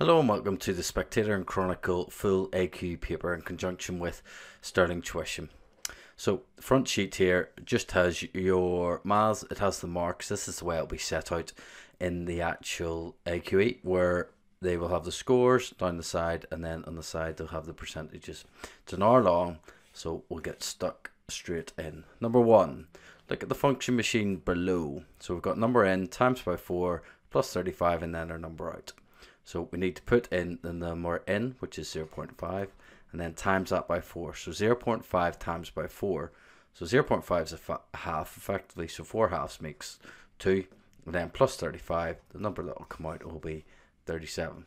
Hello and welcome to the Spectator and Chronicle full AQ paper in conjunction with Sterling Tuition. So the front sheet here just has your maths, it has the marks. This is the way it'll be set out in the actual AQE where they will have the scores down the side and then on the side they'll have the percentages. It's an hour long, so we'll get stuck straight in. Number one, look at the function machine below. So we've got number n times by 4 plus 35 and then our number out. So we need to put in the number in, which is 0.5, and then times that by 4. So 0.5 times by 4. So 0.5 is a half effectively, so 4 halves makes 2. And then plus 35, the number that will come out will be 37.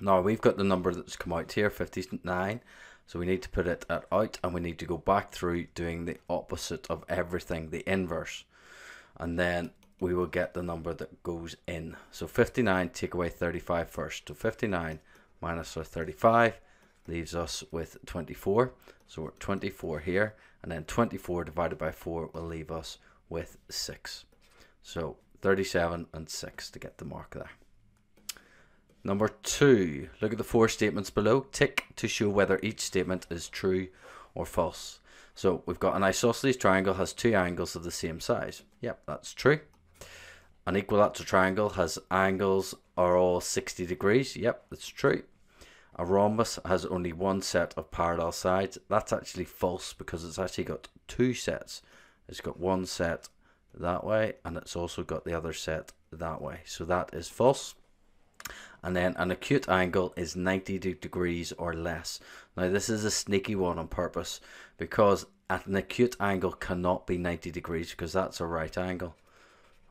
Now we've got the number that's come out here, 59. So we need to put it at out and we need to go back through doing the opposite of everything, the inverse. And then we will get the number that goes in. So 59 take away 35 first. So 59 minus our 35 leaves us with 24. So we're 24 here. And then 24 divided by 4 will leave us with 6. So 37 and 6 to get the mark there. Number 2. Look at the four statements below. Tick to show whether each statement is true or false. So we've got an isosceles triangle has two angles of the same size. Yep, that's true. An equilateral triangle has angles are all 60 degrees. Yep, that's true. A rhombus has only one set of parallel sides. That's actually false because it's actually got two sets. It's got one set that way and it's also got the other set that way. So that is false. And then an acute angle is 90 degrees or less. Now this is a sneaky one on purpose because an acute angle cannot be 90 degrees because that's a right angle.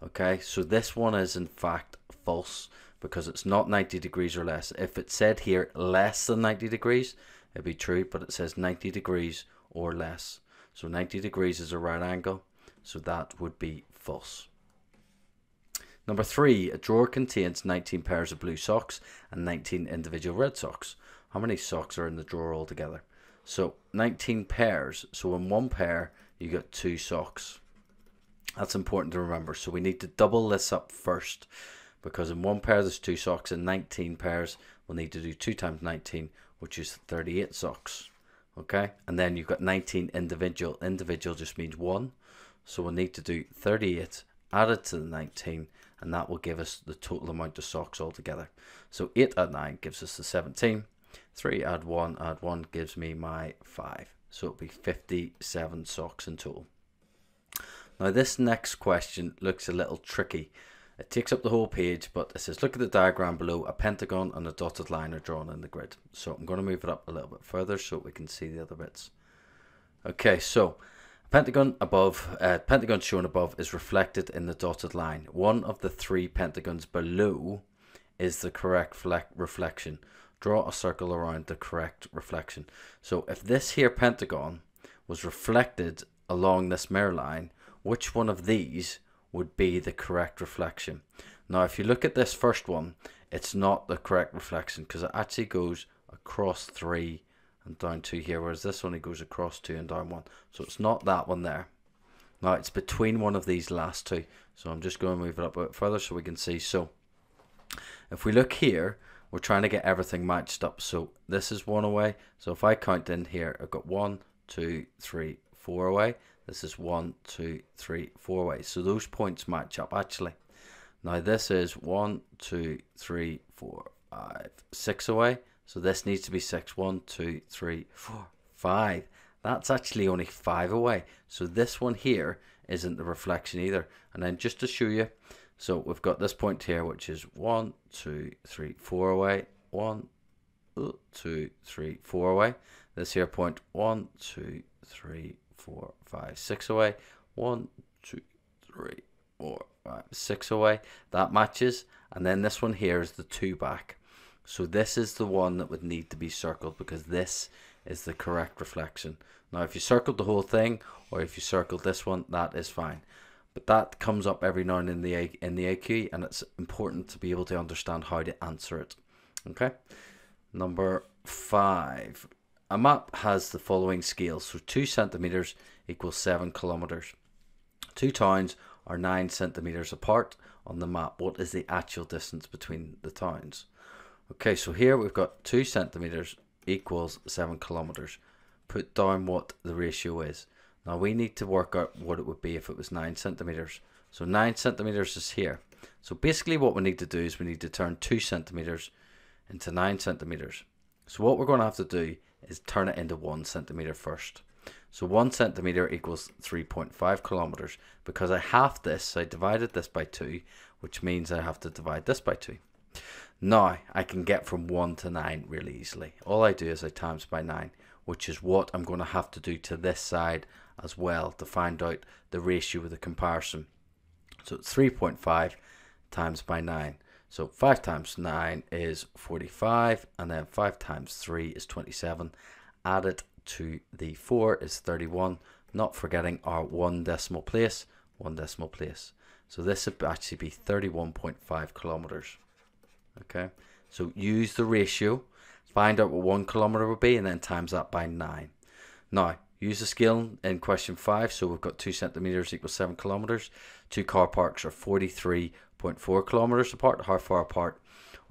Okay, so this one is in fact false because it's not 90 degrees or less. If it said here less than 90 degrees, it'd be true, but it says 90 degrees or less. So 90 degrees is a right angle, so that would be false. Number three, a drawer contains 19 pairs of blue socks and 19 individual red socks. How many socks are in the drawer altogether? So 19 pairs. So in one pair, you get two socks. That's important to remember. So we need to double this up first because in one pair there's two socks and 19 pairs we'll need to do 2 times 19 which is 38 socks. Okay, and then you've got 19 individual. Individual just means one. So we'll need to do 38 added to the 19 and that will give us the total amount of socks altogether. So 8 add 9 gives us the 17. 3 add 1 add 1 gives me my 5. So it'll be 57 socks in total. Now this next question looks a little tricky. It takes up the whole page, but it says, look at the diagram below. A pentagon and a dotted line are drawn in the grid. So I'm going to move it up a little bit further so we can see the other bits. Okay, so pentagon above, uh, pentagon shown above is reflected in the dotted line. One of the three pentagons below is the correct reflection. Draw a circle around the correct reflection. So if this here pentagon was reflected along this mirror line, which one of these would be the correct reflection. Now, if you look at this first one, it's not the correct reflection because it actually goes across 3 and down 2 here, whereas this one only goes across 2 and down 1. So it's not that one there. Now, it's between one of these last two. So I'm just going to move it up a bit further so we can see. So if we look here, we're trying to get everything matched up. So this is one away. So if I count in here, I've got one, two, three, four away. This is one, two, three, four ways. So those points match up actually. Now this is one, two, three, four, five, six away. So this needs to be six. One, two, three, four, five. That's actually only five away. So this one here isn't the reflection either. And then just to show you, so we've got this point here, which is one, two, three, four away. One, oh, two, three, four away. This here point, one, two, three, four, five, six away. One, two, three, four, five, six away. That matches. And then this one here is the two back. So this is the one that would need to be circled because this is the correct reflection. Now if you circled the whole thing or if you circled this one, that is fine. But that comes up every now and in the in the AQ and it's important to be able to understand how to answer it. Okay. Number five. A map has the following scale, So 2 centimeters equals 7 kilometers. Two towns are 9 centimeters apart on the map. What is the actual distance between the towns? Okay, so here we've got 2 centimeters equals 7 kilometers. Put down what the ratio is. Now we need to work out what it would be if it was 9 centimeters. So 9 centimeters is here. So basically what we need to do is we need to turn 2 centimeters into 9 centimeters. So what we're going to have to do is turn it into 1 centimeter first. So 1 centimeter equals 3.5 kilometers. Because I halved this, I divided this by 2, which means I have to divide this by 2. Now, I can get from 1 to 9 really easily. All I do is I times by 9, which is what I'm going to have to do to this side as well to find out the ratio of the comparison. So it's 3.5 times by 9. So 5 times 9 is 45, and then 5 times 3 is 27. Add it to the 4 is 31, not forgetting our one decimal place, one decimal place. So this would actually be 31.5 kilometers. Okay, so use the ratio, find out what one kilometer would be, and then times that by 9. Now, use the scale in question 5. So we've got 2 centimeters equals 7 kilometers. Two car parks are 43.4 kilometers apart. How far apart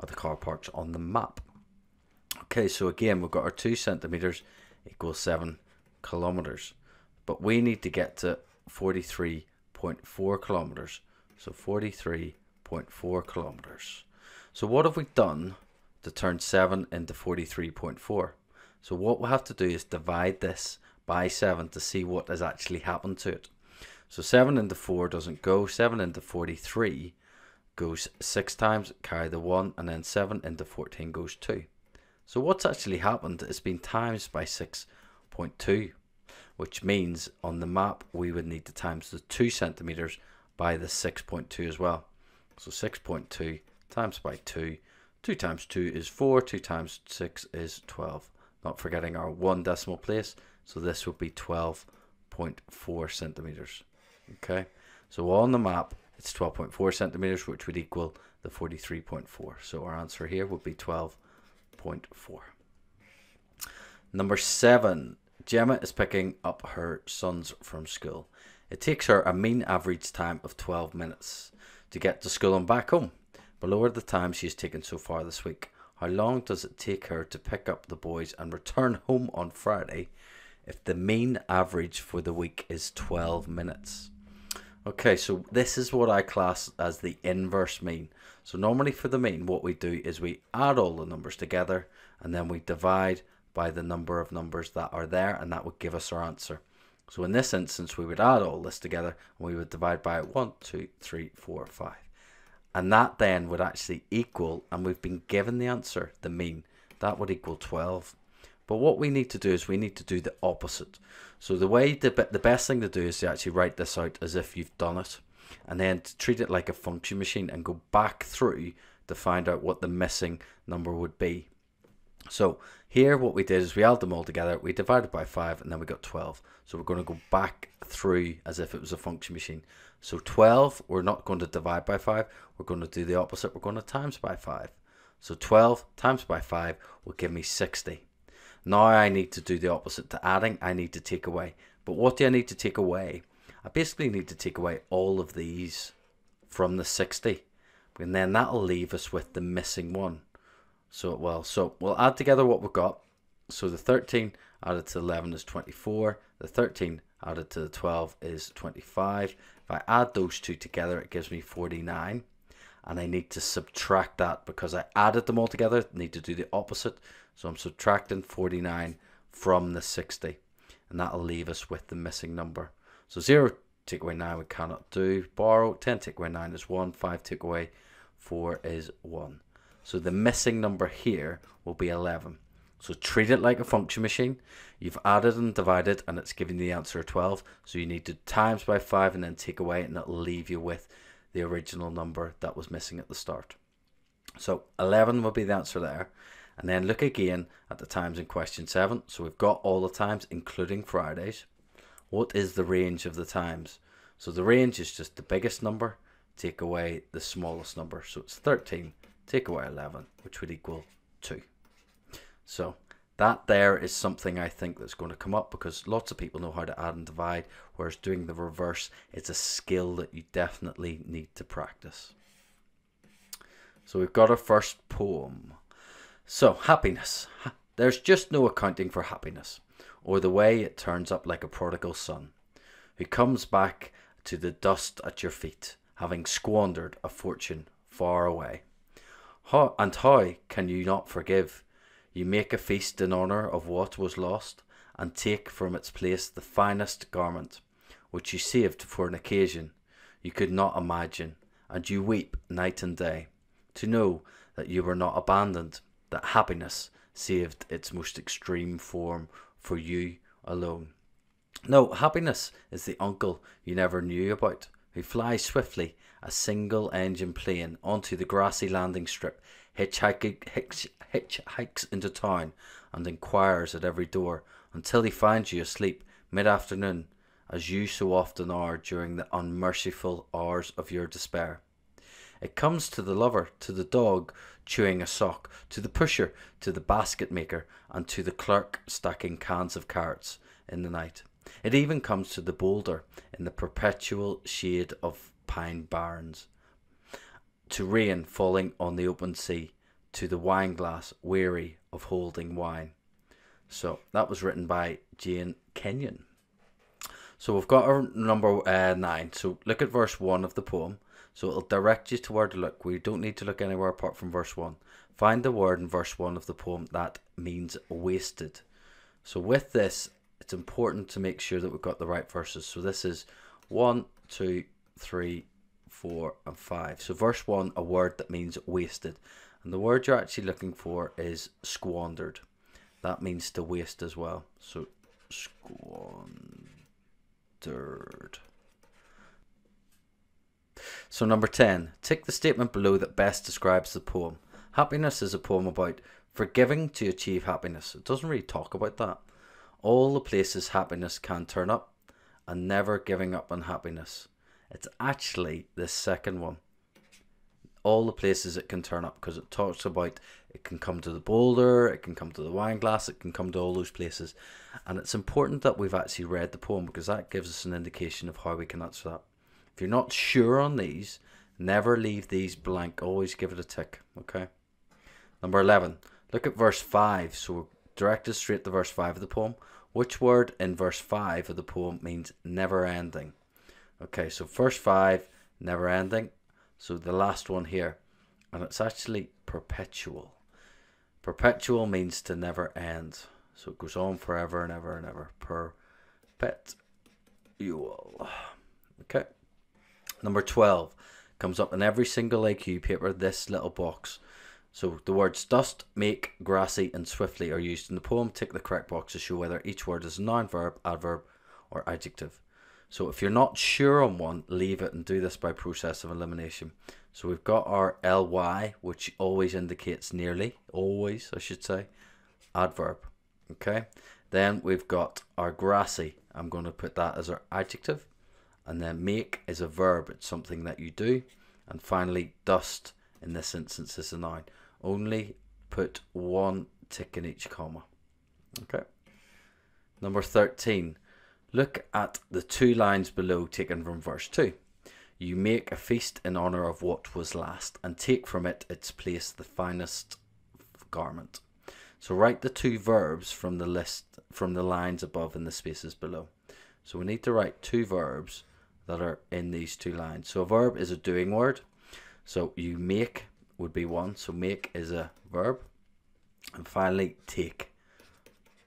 are the car parks on the map? Okay, so again, we've got our 2 centimeters equals 7 kilometers. But we need to get to 43.4 kilometers. So 43.4 kilometers. So what have we done to turn 7 into 43.4? So what we have to do is divide this by 7 to see what has actually happened to it. So 7 into 4 doesn't go. 7 into 43 goes 6 times, carry the 1, and then 7 into 14 goes 2. So what's actually happened is been times by 6.2, which means on the map we would need to times the 2 centimeters by the 6.2 as well. So 6.2 times by 2. 2 times 2 is 4, 2 times 6 is 12. Not forgetting our one decimal place, so this would be 12.4 centimeters. Okay, so on the map it's 12.4 centimeters, which would equal the 43.4. So our answer here would be 12.4. Number seven, Gemma is picking up her sons from school. It takes her a mean average time of 12 minutes to get to school and back home. Below are the time she has taken so far this week. How long does it take her to pick up the boys and return home on Friday if the mean average for the week is 12 minutes? Okay, so this is what I class as the inverse mean. So normally for the mean, what we do is we add all the numbers together and then we divide by the number of numbers that are there and that would give us our answer. So in this instance, we would add all this together and we would divide by 1, 2, 3, 4, 5. And that then would actually equal, and we've been given the answer, the mean, that would equal 12. But what we need to do is we need to do the opposite. So the way the, the best thing to do is to actually write this out as if you've done it and then treat it like a function machine and go back through to find out what the missing number would be. So here what we did is we added them all together, we divided by 5 and then we got 12. So we're going to go back through as if it was a function machine. So 12 we're not going to divide by 5, we're going to do the opposite, we're going to times by 5. So 12 times by 5 will give me 60. Now I need to do the opposite to adding, I need to take away. But what do I need to take away? I basically need to take away all of these from the 60 and then that'll leave us with the missing one. So, well, so we'll add together what we've got. So the 13 added to 11 is 24. The 13 added to the 12 is 25. If I add those two together, it gives me 49. And I need to subtract that because I added them all together. Need to do the opposite. So I'm subtracting 49 from the 60. And that'll leave us with the missing number. So 0 take away 9 we cannot do. Borrow 10 take away 9 is 1. 5 take away 4 is 1. So the missing number here will be 11. So treat it like a function machine. You've added and divided and it's giving the answer of 12. So you need to times by 5 and then take away and that'll leave you with the original number that was missing at the start. So 11 will be the answer there. And then look again at the times in question 7. So we've got all the times including Fridays what is the range of the times? So the range is just the biggest number, take away the smallest number. So it's 13, take away 11, which would equal 2. So that there is something I think that's going to come up because lots of people know how to add and divide, whereas doing the reverse is a skill that you definitely need to practice. So we've got our first poem. So, happiness. There's just no accounting for happiness, or the way it turns up like a prodigal son, who comes back to the dust at your feet, having squandered a fortune far away. How, and how can you not forgive? You make a feast in honour of what was lost, and take from its place the finest garment, which you saved for an occasion you could not imagine, and you weep night and day, to know that you were not abandoned, that happiness saved its most extreme form for you alone. No, happiness is the uncle you never knew about, who flies swiftly a single engine plane onto the grassy landing strip, hitchhikes, hitchhikes into town, and inquires at every door until he finds you asleep mid afternoon, as you so often are during the unmerciful hours of your despair. It comes to the lover, to the dog chewing a sock, to the pusher, to the basket maker, and to the clerk stacking cans of carrots in the night. It even comes to the boulder in the perpetual shade of pine barrens, to rain falling on the open sea, to the wine glass weary of holding wine. So that was written by Jane Kenyon. So we've got our number uh, nine. So look at verse one of the poem. So it'll direct you to where to look. We don't need to look anywhere apart from verse one. Find the word in verse one of the poem that means wasted. So with this, it's important to make sure that we've got the right verses. So this is one, two, three, four, and five. So verse one, a word that means wasted. And the word you're actually looking for is squandered. That means to waste as well. So squandered. So number 10, tick the statement below that best describes the poem. Happiness is a poem about forgiving to achieve happiness. It doesn't really talk about that. All the places happiness can turn up and never giving up on happiness. It's actually the second one. All the places it can turn up because it talks about it can come to the boulder, it can come to the wine glass, it can come to all those places. And it's important that we've actually read the poem because that gives us an indication of how we can answer that. If you're not sure on these, never leave these blank. Always give it a tick. Okay. Number 11. Look at verse 5. So we're directed straight to verse 5 of the poem. Which word in verse 5 of the poem means never ending? Okay, so first 5, never ending. So the last one here. And it's actually perpetual. Perpetual means to never end. So it goes on forever and ever and ever. Perpetual. Okay. Number 12 comes up in every single AQ paper, this little box. So the words dust, make, grassy, and swiftly are used in the poem. Tick the correct box to show whether each word is a noun, verb, adverb, or adjective. So if you're not sure on one, leave it and do this by process of elimination. So we've got our ly, which always indicates nearly, always I should say, adverb. Okay. Then we've got our grassy. I'm going to put that as our adjective. And then make is a verb, it's something that you do. And finally, dust in this instance is a noun. Only put one tick in each comma. Okay. Number 13. Look at the two lines below taken from verse 2. You make a feast in honour of what was last, and take from it its place the finest garment. So write the two verbs from the list from the lines above in the spaces below. So we need to write two verbs that are in these two lines. So a verb is a doing word. So you make would be one. So make is a verb. And finally, take.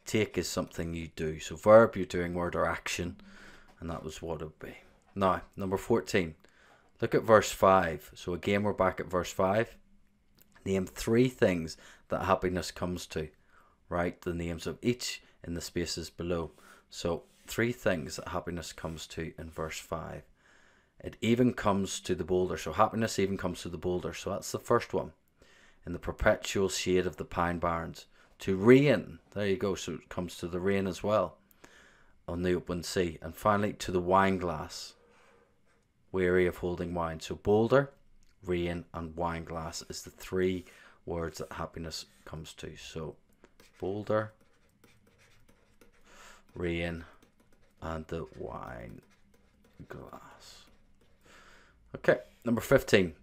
Take is something you do. So verb, you're doing word or action. And that was what it would be. Now, number 14. Look at verse 5. So again, we're back at verse 5. Name three things that happiness comes to. Write the names of each in the spaces below. So three things that happiness comes to in verse 5. It even comes to the boulder. So happiness even comes to the boulder. So that's the first one. In the perpetual shade of the pine barrens. To rain. There you go. So it comes to the rain as well. On the open sea. And finally to the wine glass. Weary of holding wine. So boulder, rain, and wine glass is the three words that happiness comes to. So boulder, rain, and the wine glass. Okay, number 15.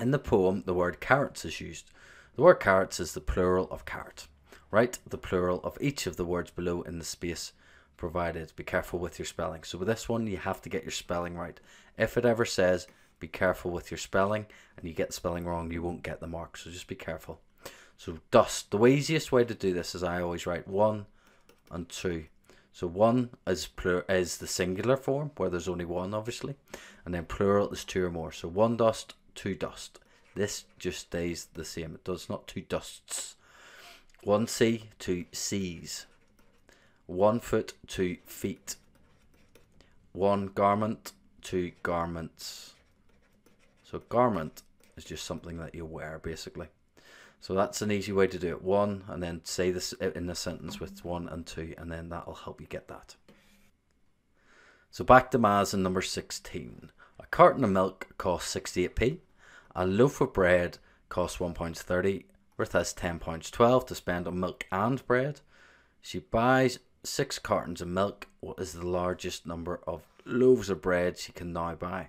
In the poem, the word carrots is used. The word carrots is the plural of carrot. Write the plural of each of the words below in the space provided. Be careful with your spelling. So with this one, you have to get your spelling right. If it ever says be careful with your spelling and you get the spelling wrong, you won't get the mark. So just be careful. So dust. The easiest way to do this is I always write one and two. So one is plur is the singular form where there's only one, obviously, and then plural is two or more. So one dust, two dust. This just stays the same. It does not two dusts. One sea, two seas. One foot, two feet. One garment, two garments. So garment is just something that you wear, basically. So that's an easy way to do it. One, and then say this in the sentence with one and two, and then that'll help you get that. So back to Maz in number 16. A carton of milk costs 68p. A loaf of bread costs £1.30. Ruth has £10.12 to spend on milk and bread. She buys six cartons of milk. What is the largest number of loaves of bread she can now buy?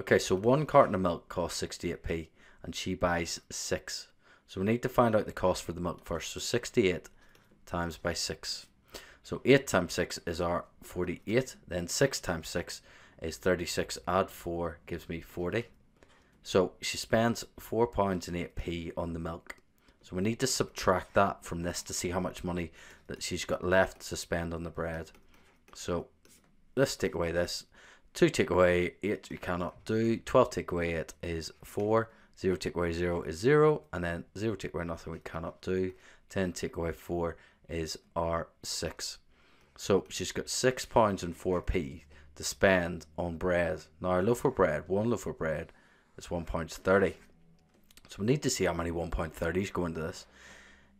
Okay, so one carton of milk costs 68p and she buys six. So we need to find out the cost for the milk first. So 68 times by 6. So 8 times 6 is our 48. Then 6 times 6 is 36. Add 4 gives me 40. So she spends £4 and 8p on the milk. So we need to subtract that from this to see how much money that she's got left to spend on the bread. So let's take away this. 2 take away 8 you cannot do. 12 take away 8 is 4. 0 take away 0 is 0, and then 0 take away nothing we cannot do. 10 take away 4 is R6. So she's got £6 and 4p to spend on bread. Now a loaf of bread, one loaf of bread is £1.30. So we need to see how many 1.30s go into this.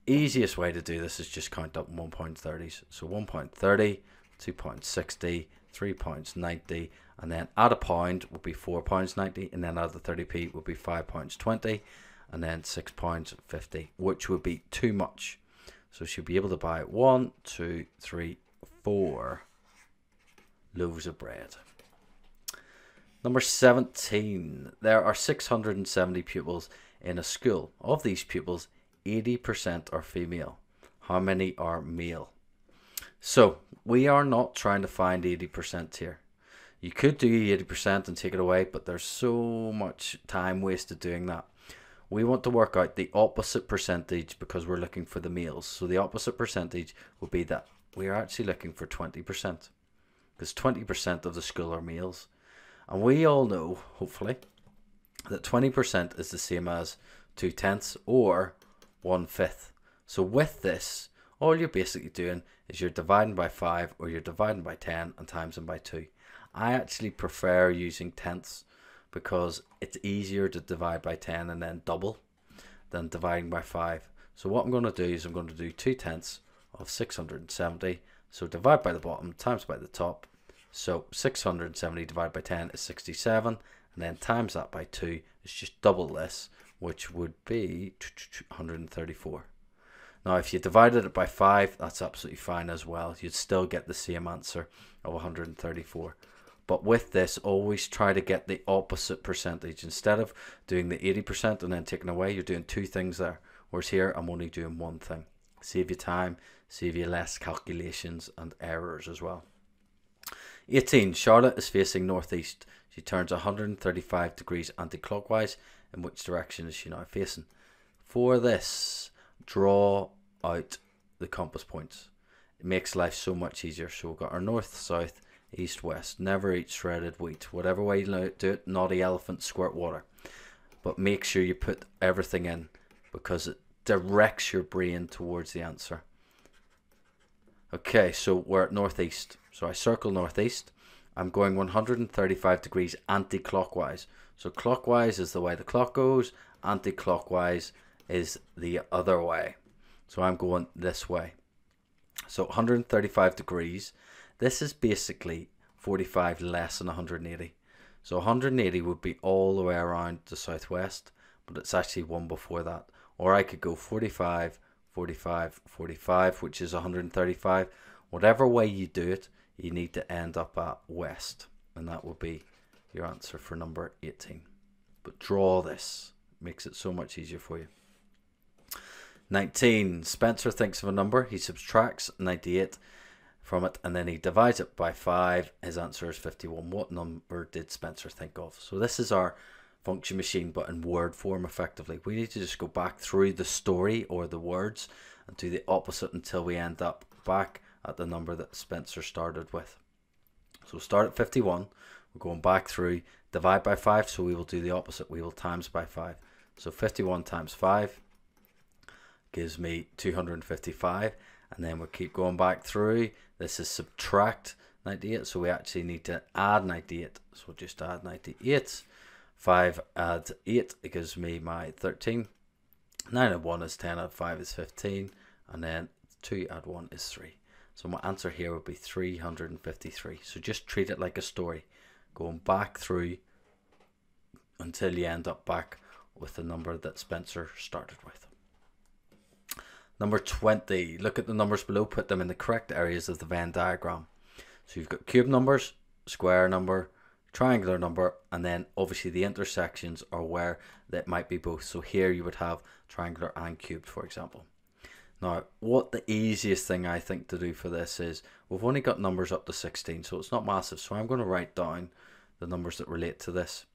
Easiest way to do this is just count up 1.30s. So 1.30, 2.60, 3.90, and then add a pound would be four pounds ninety, and then add the thirty p would be five pounds twenty, and then six pounds fifty, which would be too much. So she'll be able to buy one, two, three, four loaves of bread. Number 17. There are 670 pupils in a school. Of these pupils, 80% are female. How many are male? So, we are not trying to find 80% here. You could do 80% and take it away, but there's so much time wasted doing that. We want to work out the opposite percentage because we're looking for the males. So the opposite percentage would be that we are actually looking for 20% because 20% of the school are males. And we all know, hopefully, that 20% is the same as 2 tenths or 1 fifth. So with this, all you're basically doing is you're dividing by 5 or you're dividing by 10 and times them by 2. I actually prefer using tenths because it's easier to divide by 10 and then double than dividing by 5. So what I'm going to do is I'm going to do 2 tenths of 670. So divide by the bottom times by the top. So 670 divided by 10 is 67. And then times that by 2 is just double this, which would be 134. Now, if you divided it by 5, that's absolutely fine as well. You'd still get the same answer of 134. But with this, always try to get the opposite percentage. Instead of doing the 80% and then taking away, you're doing two things there. Whereas here, I'm only doing one thing. Save you time, save you less calculations and errors as well. 18. Charlotte is facing northeast. She turns 135 degrees anti-clockwise. In which direction is she now facing? For this, draw out the compass points. It makes life so much easier. So we've got our north, south, east west. Never eat shredded wheat. Whatever way you do it, naughty elephant squirt water. But make sure you put everything in because it directs your brain towards the answer. Okay, so we're at northeast. So I circle northeast. I'm going 135 degrees anti-clockwise. So clockwise is the way the clock goes. Anti-clockwise is the other way. So I'm going this way. So 135 degrees this is basically 45 less than 180. So 180 would be all the way around the southwest, but it's actually one before that. Or I could go 45, 45, 45, which is 135. Whatever way you do it, you need to end up at west. And that will be your answer for number 18. But draw this. Makes it so much easier for you. 19. Spencer thinks of a number. He subtracts 98 from it and then he divides it by 5. His answer is 51. What number did Spencer think of? So this is our function machine but in word form effectively. We need to just go back through the story or the words and do the opposite until we end up back at the number that Spencer started with. So start at 51. We're going back through, divide by 5, so we will do the opposite. We will times by 5. So 51 times 5 gives me 255. And then we keep going back through. This is subtract 98, so we actually need to add 98. So we'll just add 98. 5 add 8, it gives me my 13. 9 add 1 is 10, add 5 is 15. And then 2 add 1 is 3. So my answer here would be 353. So just treat it like a story, going back through until you end up back with the number that Spencer started with. Number 20, look at the numbers below, put them in the correct areas of the Venn diagram. So you've got cube numbers, square number, triangular number, and then obviously the intersections are where that might be both. So here you would have triangular and cubed, for example. Now, what the easiest thing I think to do for this is, we've only got numbers up to 16, so it's not massive. So I'm going to write down the numbers that relate to this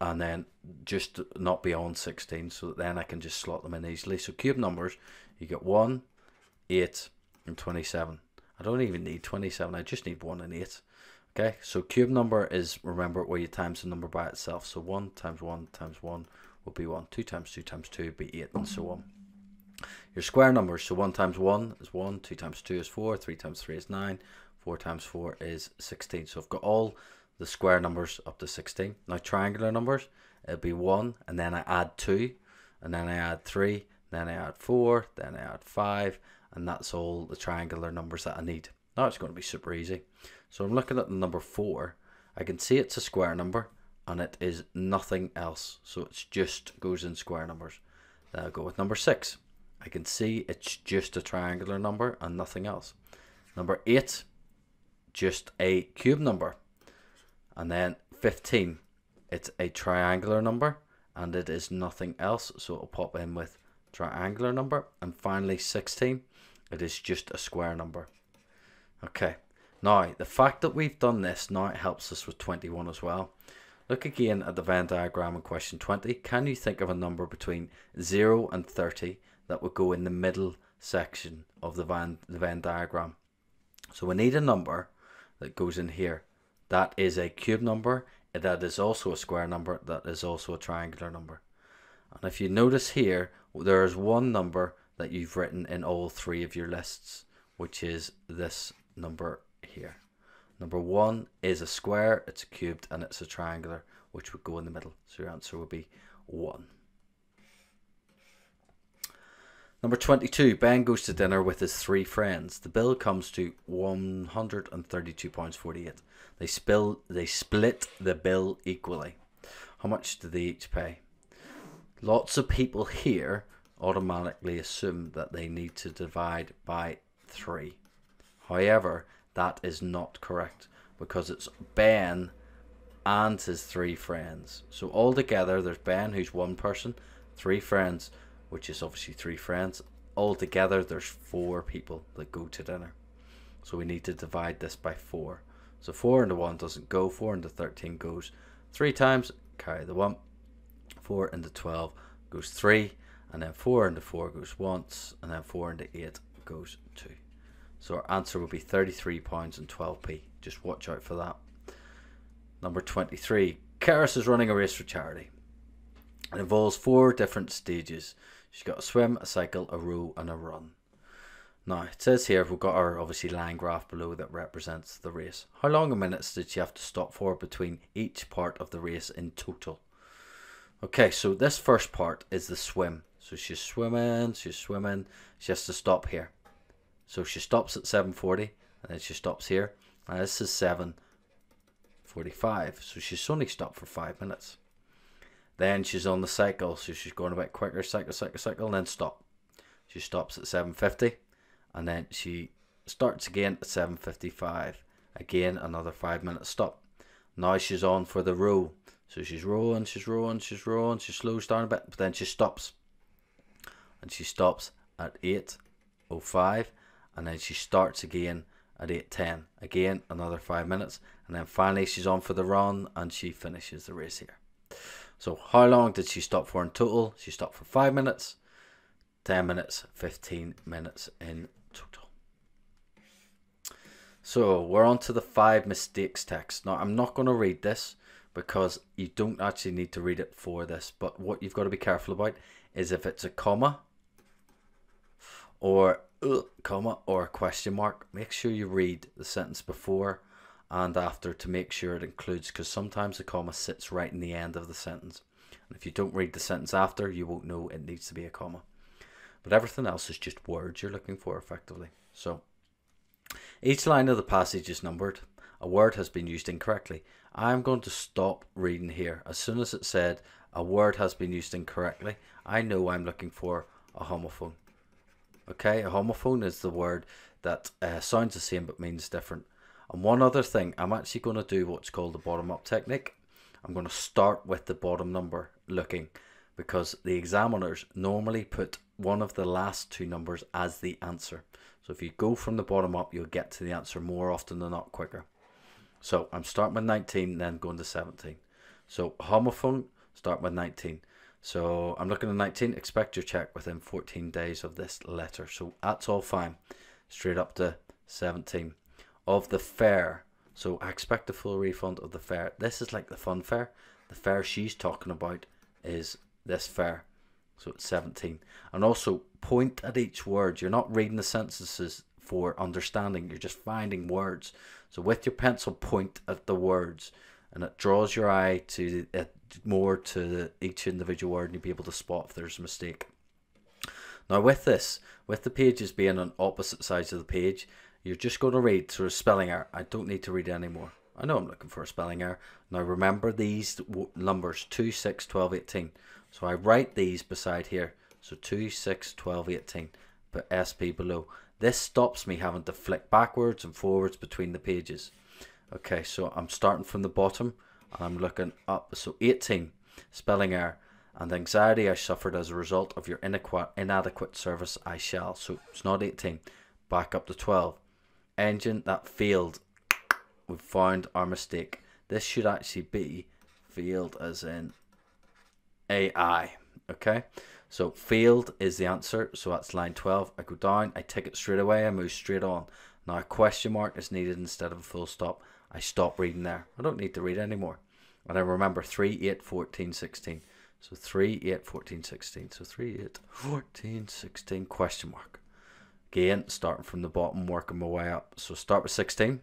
and then just not beyond 16 so that then I can just slot them in easily. So cube numbers, you get 1, 8 and 27. I don't even need 27, I just need 1 and 8. Okay, so cube number is, remember, where you times the number by itself. So 1 times 1 times 1 will be 1, 2 times 2 times 2 will be 8 and so on your square numbers. So 1 times 1 is 1, 2 times 2 is 4, 3 times 3 is 9, 4 times 4 is 16. So I've got all the square numbers up to 16. Now triangular numbers, it'll be 1, and then I add 2, and then I add 3, then I add 4, then I add 5, and that's all the triangular numbers that I need. Now it's going to be super easy. So I'm looking at the number 4. I can see it's a square number, and it is nothing else. So it just goes in square numbers. Then I'll go with number 6. I can see it's just a triangular number and nothing else. Number 8, just a cube number. And then 15, it's a triangular number and it is nothing else. So it'll pop in with triangular number. And finally 16, it is just a square number. Okay, now the fact that we've done this now it helps us with 21 as well. Look again at the Venn diagram in question 20. Can you think of a number between 0 and 30 that would go in the middle section of the Venn, the Venn diagram. So we need a number that goes in here. That is a cube number, that is also a square number, that is also a triangular number. And if you notice here, there is one number that you've written in all three of your lists, which is this number here. Number one is a square, it's a cubed, and it's a triangular, which would go in the middle. So your answer would be 1. Number 22, Ben goes to dinner with his three friends. The bill comes to £132.48. They, spill, they split the bill equally. How much do they each pay? Lots of people here automatically assume that they need to divide by 3. However, that is not correct because it's Ben and his three friends. So altogether, there's Ben, who's one person, three friends, which is obviously three friends. Altogether, there's four people that go to dinner. So we need to divide this by four. So 4 into 1 doesn't go, 4 into 13 goes 3 times, carry the 1. 4 into 12 goes 3, and then 4 into 4 goes once, and then 4 into 8 goes 2. So our answer will be 33 pounds and 12p. Just watch out for that. Number 23. Karis is running a race for charity. It involves four different stages. She's got a swim, a cycle, a row, and a run. Now, it says here we've got our obviously line graph below that represents the race. How long in minutes did she have to stop for between each part of the race in total? Okay, so this first part is the swim. So she's swimming, she's swimming, she has to stop here. So she stops at 7.40 and then she stops here. And this is 7.45, so she's only stopped for 5 minutes. Then she's on the cycle, so she's going a bit quicker, cycle, cycle, cycle, and then stop. She stops at 7.50, and then she starts again at 7.55. Again, another 5 minute stop. Now she's on for the row. So she's rowing, she's rowing, she's rowing, she slows down a bit, but then she stops. and she stops at 8.05 and then she starts again at 8.10. Again, another five minutes and then finally she's on for the run and she finishes the race here. So how long did she stop for in total? She stopped for 5 minutes, 10 minutes, 15 minutes in total. So we're on to the five mistakes text. Now I'm not going to read this because you don't actually need to read it for this. But what you've got to be careful about is if it's a comma or uh, comma or a question mark, make sure you read the sentence before and after to make sure it includes because sometimes the comma sits right in the end of the sentence. And if you don't read the sentence after, you won't know it needs to be a comma. But everything else is just words you're looking for effectively. So each line of the passage is numbered. A word has been used incorrectly. I'm going to stop reading here. As soon as it said a word has been used incorrectly, I know I'm looking for a homophone. Okay, a homophone is the word that uh, sounds the same but means different. And one other thing, I'm actually going to do what's called the bottom up technique. I'm going to start with the bottom number looking because the examiners normally put one of the last two numbers as the answer. So if you go from the bottom up, you'll get to the answer more often than not quicker. So I'm starting with 19, then going to 17. So homophone, start with 19. So I'm looking at 19, expect your check within 14 days of this letter. So that's all fine. Straight up to 17. Of the fare, so I expect a full refund of the fare. This is like the fun fare. The fare she's talking about is this fare. So it's 17. And also point at each word. You're not reading the sentences for understanding. You're just finding words. So with your pencil, point at the words, and it draws your eye to it more to each individual word, and you'll be able to spot if there's a mistake. Now with this, with the pages being on opposite sides of the page, you're just going to read through a spelling error. I don't need to read anymore. I know I'm looking for a spelling error. Now remember these numbers 2, 6, 12, 18. So I write these beside here. So 2, 6, 12, 18. Put SP below. This stops me having to flick backwards and forwards between the pages. Okay, so I'm starting from the bottom and I'm looking up. So 18, spelling error, and anxiety I suffered as a result of your inadequate service I shall. So it's not 18. Back up to 12. Engine that failed. We've found our mistake. This should actually be failed as in AI. Okay. So failed is the answer. So that's line 12. I go down, I take it straight away, I move straight on. Now a question mark is needed instead of a full stop. I stop reading there. I don't need to read anymore. And I remember 3, 8, 14, 16. So 3, 8, 14, 16. So 3, 8, 14, 16, question mark. Again, starting from the bottom, working my way up. So start with 16.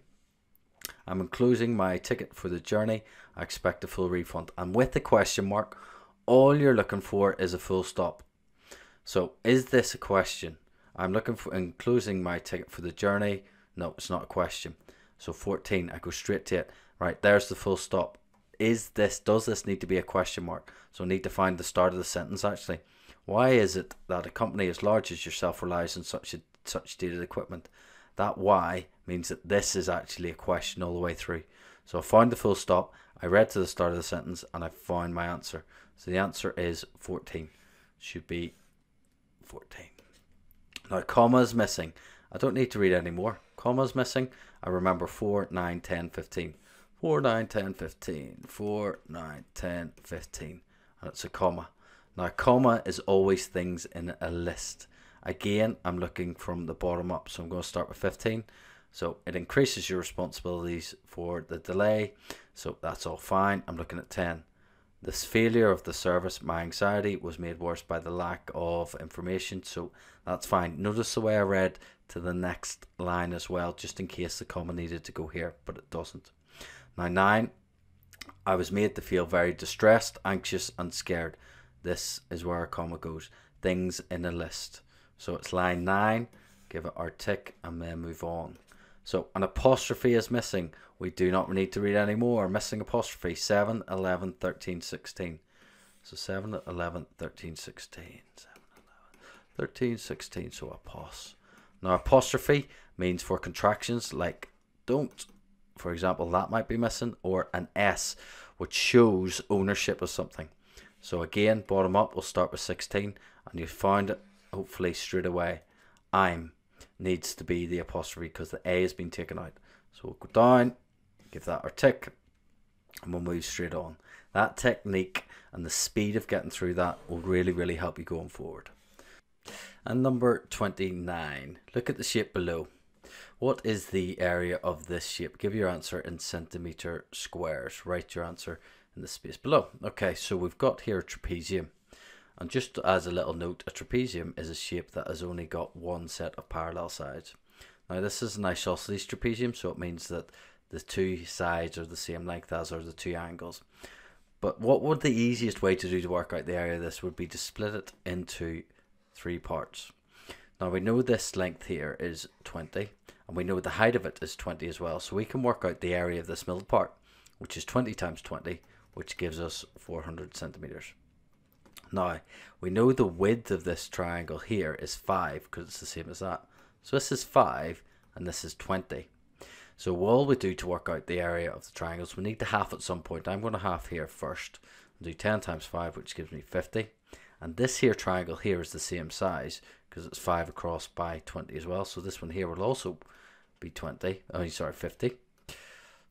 I'm enclosing my ticket for the journey. I expect a full refund. And with the question mark, all you're looking for is a full stop. So is this a question? I'm looking for enclosing my ticket for the journey. No, it's not a question. So 14, I go straight to it. Right, there's the full stop. Is this, does this need to be a question mark? So I need to find the start of the sentence actually. Why is it that a company as large as yourself relies on such a, such dated equipment? That why means that this is actually a question all the way through. So I found the full stop, I read to the start of the sentence, and I found my answer. So the answer is 14. Should be 14. Now, commas missing. I don't need to read any more. Commas missing. I remember 4, 9, 10, 15. 4, 9, 10, 15. 4, 9, 10, 15. And it's a comma. Now, comma is always things in a list. Again, I'm looking from the bottom up. So I'm going to start with 15. So it increases your responsibilities for the delay. So that's all fine. I'm looking at 10. This failure of the service, my anxiety was made worse by the lack of information, so that's fine. Notice the way I read to the next line as well, just in case the comma needed to go here, but it doesn't. Now, 9, I was made to feel very distressed, anxious, and scared. This is where a comma goes. Things in a list. So it's line 9, give it our tick, and then move on. So an apostrophe is missing. We do not need to read any more. Missing apostrophe 7, 11, 13, 16. So 7, 11, 13, 16. 7, 11, 13, 16. So apos. Now apostrophe means for contractions like don't. For example, that might be missing. Or an S which shows ownership of something. So again, bottom up, we'll start with 16. And you find it hopefully straight away, I'm needs to be the apostrophe because the A has been taken out. So we'll go down, give that our tick, and we'll move straight on. That technique and the speed of getting through that will really, really help you going forward. And number 29, look at the shape below. What is the area of this shape? Give your answer in centimetre squares. Write your answer in the space below. Okay, so we've got here a trapezium. And just as a little note, a trapezium is a shape that has only got one set of parallel sides. Now this is an isosceles trapezium, so it means that the two sides are the same length as are the two angles. But what would the easiest way to do to work out the area of this would be to split it into three parts. Now we know this length here is 20 and we know the height of it is 20 as well. So we can work out the area of this middle part which is 20 times 20 which gives us 400 centimeters. Now we know the width of this triangle here is 5 because it's the same as that. So this is 5 and this is 20. So all we do to work out the area of the triangles, we need to half at some point. I'm going to half here first. do 10 times 5, which gives me 50. And this here triangle here is the same size because it's 5 across by 20 as well. So this one here will also be 20. Oh, sorry, 50.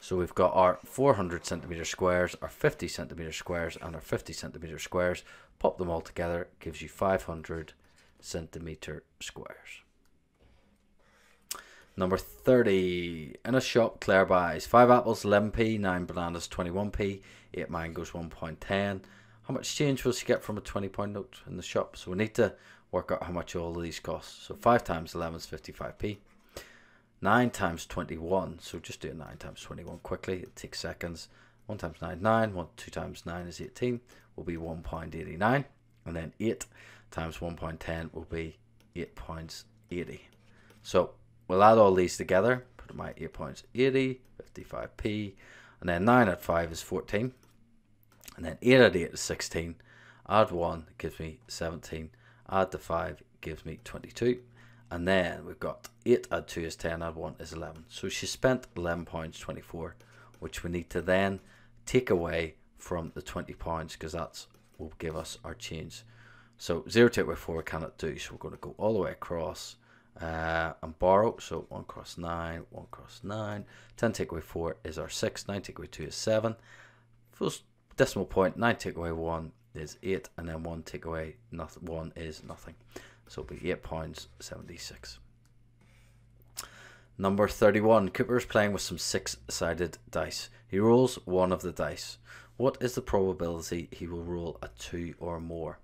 So we've got our 400 centimeter squares, our 50 centimeter squares, and our 50 centimeter squares. Pop them all together, gives you 500 centimeter squares. Number 30. In a shop, Claire buys 5 apples, 11p, 9 bananas, 21p, 8 mangoes, 1.10 how much change will she get from a 20 pound note in the shop? So we need to work out how much all of these cost. So 5 times 11 is 55p. 9 times 21, so just do 9 times 21 quickly, it takes seconds. 1 times 9, 9, 1, 2 times 9 is 18, will be 1.89 And then 8 times 1.10 will be 8 pounds 80. So we'll add all these together, put my 8 pounds 80, 55p, and then 9 at 5 is 14. And then 8 at 8 is 16. Add 1 gives me 17. Add the 5 gives me 22. And then we've got 8 add 2 is 10, add 1 is 11. So she spent 11 pounds 24, which we need to then take away from the 20 pounds because that will give us our change. So 0 take away 4 we cannot do, so we're going to go all the way across uh, and borrow. So 1 cross 9, 1 cross 9. 10 take away 4 is our 6, 9 take away 2 is 7. First decimal point, 9 take away 1 is 8, and then 1 take away nothing, 1 is nothing. So it'll be 8 pounds 76. Number 31. Cooper is playing with some six sided dice. He rolls one of the dice. What is the probability he will roll a 2 or more?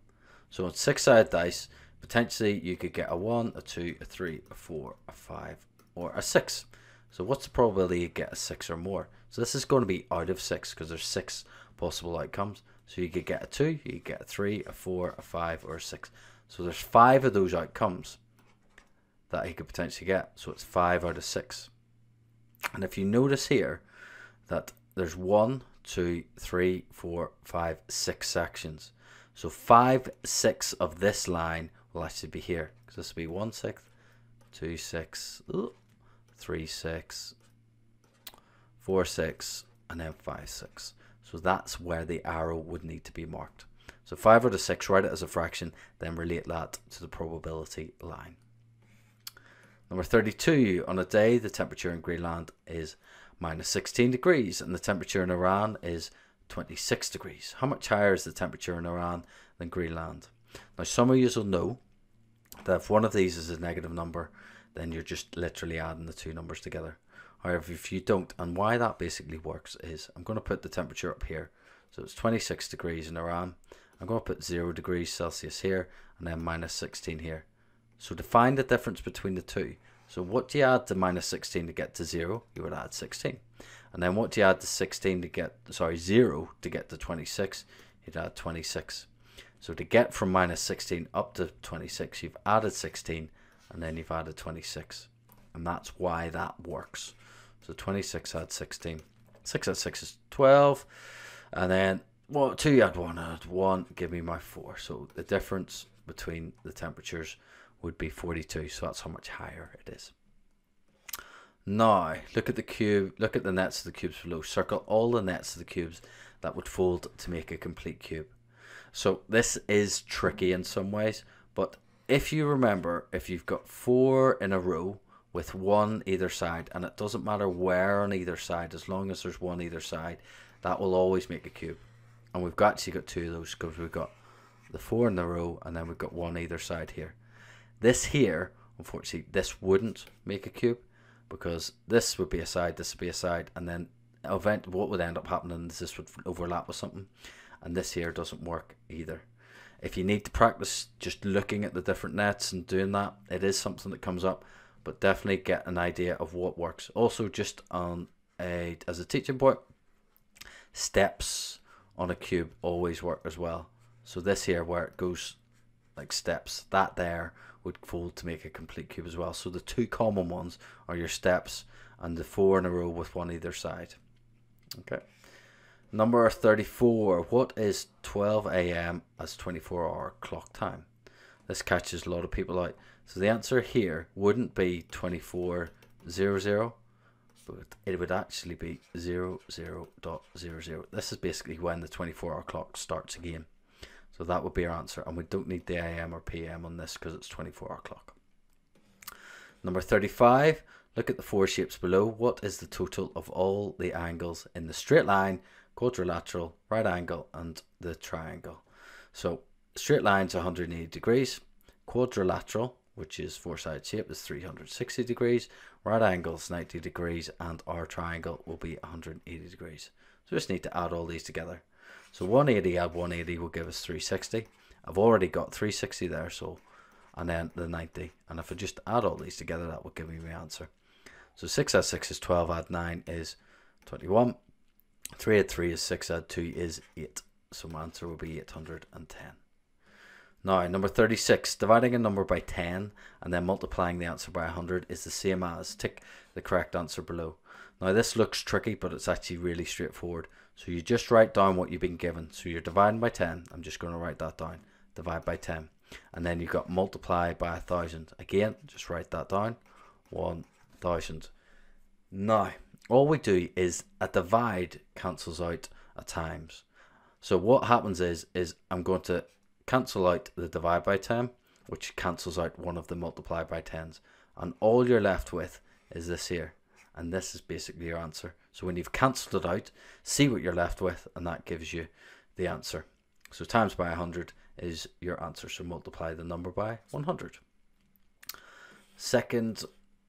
So on six sided dice, potentially you could get a 1, a 2, a 3, a 4, a 5, or a 6. So what's the probability you get a 6 or more? So this is going to be out of 6 because there's 6 possible outcomes. So you could get a 2, you get a 3, a 4, a 5, or a 6. So there's 5 of those outcomes that he could potentially get. So it's 5 out of 6. And if you notice here that there's one, two, three, four, five, six sections. So 5 6 of this line will actually be here. Because this will be 1 sixth, 2 6, 3 6, 4 6, and then 5 6. So that's where the arrow would need to be marked. So 5 out of 6, write it as a fraction, then relate that to the probability line. Number 32, on a day the temperature in Greenland is minus 16 degrees and the temperature in Iran is 26 degrees. How much higher is the temperature in Iran than Greenland? Now some of you will know that if one of these is a negative number, then you're just literally adding the two numbers together. However, if you don't, and why that basically works is I'm going to put the temperature up here. So it's 26 degrees in Iran. I'm going to put 0 degrees Celsius here and then minus 16 here. So to find the difference between the two, so what do you add to minus 16 to get to 0? You would add 16. And then what do you add to 16 to get, sorry, 0 to get to 26? You'd add 26. So to get from minus 16 up to 26, you've added 16 and then you've added 26. And that's why that works. So 26 add 16. 6 add 6 is 12. And then, well, 2 add 1 add 1, give me my 4. So the difference between the temperatures would be 42. So that's how much higher it is. Now, look at the cube, look at the nets of the cubes below. Circle all the nets of the cubes that would fold to make a complete cube. So this is tricky in some ways, but if you remember, if you've got four in a row with one either side, and it doesn't matter where on either side, as long as there's one either side, that will always make a cube. And we've actually got two of those because we've got the four in the row, and then we've got one either side here. This here, unfortunately, this wouldn't make a cube because this would be a side, this would be a side, and then event what would end up happening is this would overlap with something, and this here doesn't work either. If you need to practice just looking at the different nets and doing that, it is something that comes up, but definitely get an idea of what works. Also, just on a as a teaching point, steps on a cube always work as well. So this here where it goes like steps, that there would fold to make a complete cube as well. So the two common ones are your steps and the four in a row with one either side. Okay. Number 34. What is 12 a.m. as 24 hour clock time? This catches a lot of people out. So the answer here wouldn't be 2400, but it would actually be 00.00. This is basically when the 24 hour clock starts again. So that would be our answer. And we don't need the AM or PM on this because it's 24 hour clock. Number 35. Look at the four shapes below. What is the total of all the angles in the straight line, quadrilateral, right angle, and the triangle? So straight line's 180 degrees. Quadrilateral, which is four side shape, is 360 degrees. Right angle is 90 degrees, and our triangle will be 180 degrees. So we just need to add all these together. So 180 add 180 will give us 360. I've already got 360 there, so and then the 90. And if I just add all these together, that will give me my answer. So 6 add 6 is 12, add 9 is 21. 3 add 3 is 6, add 2 is 8. So my answer will be 810. Now, number 36, dividing a number by 10 and then multiplying the answer by 100 is the same as tick the correct answer below. Now, this looks tricky, but it's actually really straightforward. So you just write down what you've been given. So you're dividing by 10. I'm just going to write that down. Divide by 10. And then you've got multiply by a 1,000. Again, just write that down. 1,000. Now, all we do is a divide cancels out a times. So what happens is, is I'm going to cancel out the divide by 10, which cancels out one of the multiply by 10s. And all you're left with is this here. And this is basically your answer. So when you've cancelled it out, see what you're left with, and that gives you the answer. So times by 100 is your answer. So multiply the number by 100. Second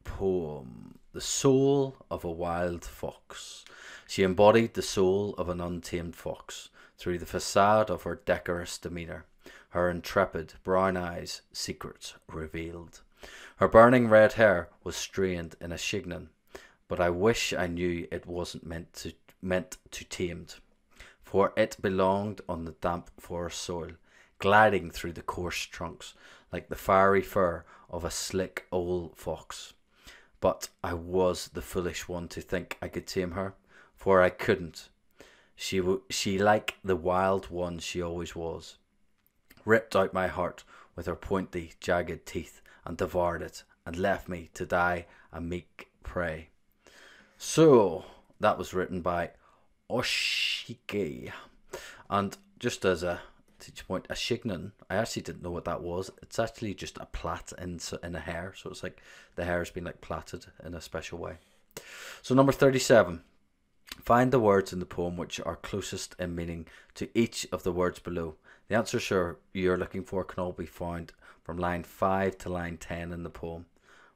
poem The Soul of a Wild Fox. She embodied the soul of an untamed fox through the facade of her decorous demeanour. Her intrepid brown eyes, secrets revealed. Her burning red hair was strained in a chignon but I wish I knew it wasn't meant to meant to tamed, for it belonged on the damp forest soil, gliding through the coarse trunks like the fiery fur of a slick old fox. But I was the foolish one to think I could tame her, for I couldn't. She w- she like the wild one she always was, ripped out my heart with her pointy, jagged teeth and devoured it, and left me to die a meek prey. So that was written by Oshiki. And just as a teach point, a chignon, I actually didn't know what that was. It's actually just a plait in, in a hair. So it's like the hair has been like plaited in a special way. So number 37. Find the words in the poem which are closest in meaning to each of the words below. The answers you're looking for can all be found from line 5 to line 10 in the poem.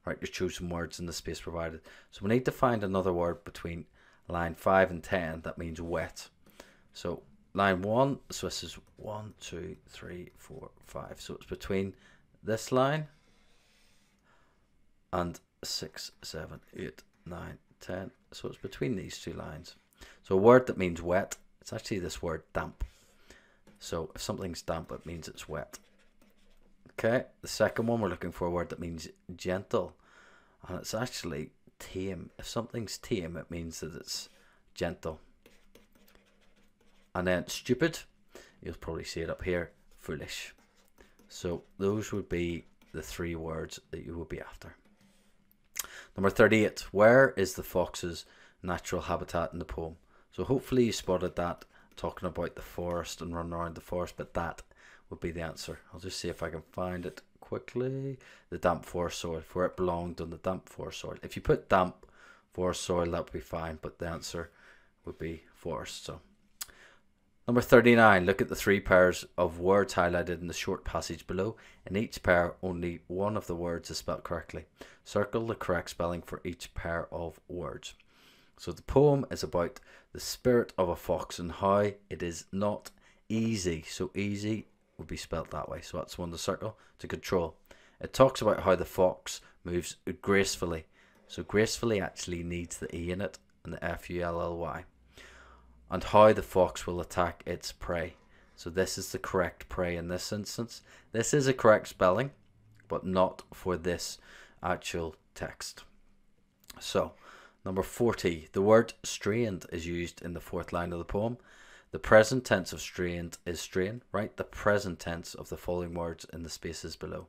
Write your chosen words in the space provided. So we need to find another word between line 5 and 10 that means wet. So line 1, so this is 1, 2, 3, 4, 5. So it's between this line and 6, 7, 8, 9, 10. So it's between these two lines. So a word that means wet, it's actually this word damp. So if something's damp, it means it's wet. Okay, the second one we're looking for a word that means gentle, and it's actually tame. If something's tame, it means that it's gentle. And then stupid, you'll probably see it up here, foolish. So those would be the three words that you would be after. Number 38. Where is the fox's natural habitat in the poem? So hopefully you spotted that talking about the forest and running around the forest, but that would be the answer. I'll just see if I can find it quickly. The damp forest soil, where it belonged on the damp forest soil. If you put damp forest soil, that would be fine, but the answer would be forest. So Number 39, look at the three pairs of words highlighted in the short passage below. In each pair, only one of the words is spelled correctly. Circle the correct spelling for each pair of words. So the poem is about the spirit of a fox and how it is not easy. So easy would be spelt that way. So that's one the circle to control. It talks about how the fox moves gracefully. So gracefully actually needs the E in it and the F U L L Y and how the fox will attack its prey. So this is the correct prey in this instance. This is a correct spelling, but not for this actual text. So, number 40, the word strained is used in the fourth line of the poem. The present tense of strained is strain, right? The present tense of the following words in the spaces below.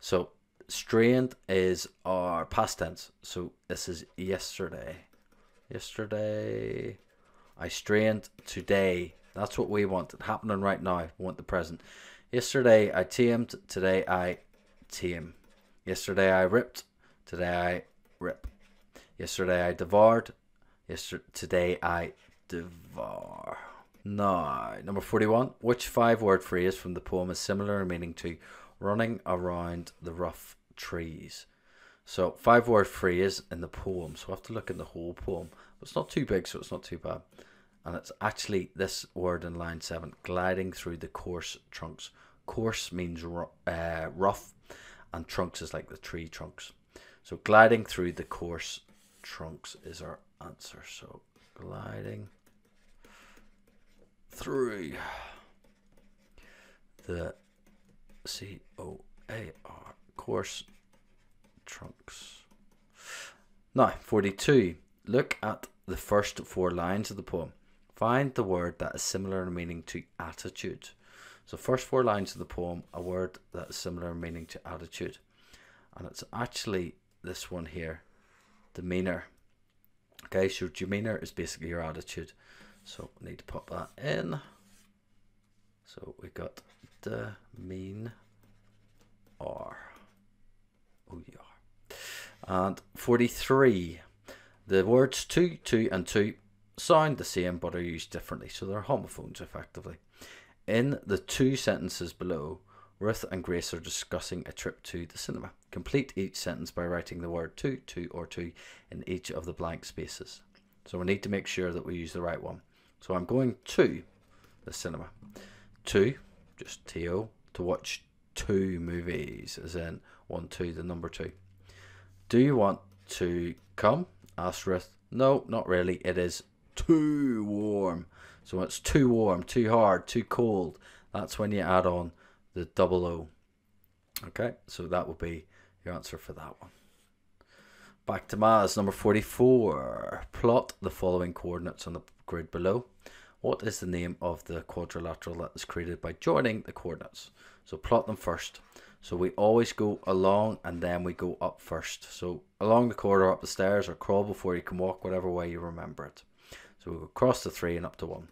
So, strained is our past tense. So, this is yesterday. Yesterday. I strained today. That's what we want. Happening right now. We want the present. Yesterday I tamed. Today I tame. Yesterday I ripped. Today I rip. Yesterday I devoured. Yesterday today I devour. Now, number 41. Which five word phrase from the poem is similar in meaning to running around the rough trees? So, five word phrase in the poem. So, I have to look in the whole poem. It's not too big, so it's not too bad. And it's actually this word in line seven gliding through the coarse trunks. Coarse means uh, rough, and trunks is like the tree trunks. So gliding through the coarse trunks is our answer. So gliding through the C O A R coarse trunks. Now, 42. Look at the first four lines of the poem. Find the word that is similar in meaning to attitude. So, first four lines of the poem, a word that is similar in meaning to attitude. And it's actually this one here, demeanor. Okay, so demeanor is basically your attitude. So, we need to pop that in. So, we got demean or. Oh, yeah. And 43 the words to, to, and two sound the same but are used differently, so they're homophones effectively. In the two sentences below, Ruth and Grace are discussing a trip to the cinema. Complete each sentence by writing the word to, to, or to in each of the blank spaces. So we need to make sure that we use the right one. So I'm going to the cinema. To, just to, to watch two movies, as in one, two, the number two. Do you want to come? asked Ruth. No, not really. It is too warm. So it's too warm, too hard, too cold. That's when you add on the double O. Okay, so that will be your answer for that one. Back to Maz, number 44. Plot the following coordinates on the grid below. What is the name of the quadrilateral that is created by joining the coordinates? So plot them first. So we always go along and then we go up first. So along the corridor, up the stairs, or crawl before you can walk, whatever way you remember it. So we go across the 3 and up to 1.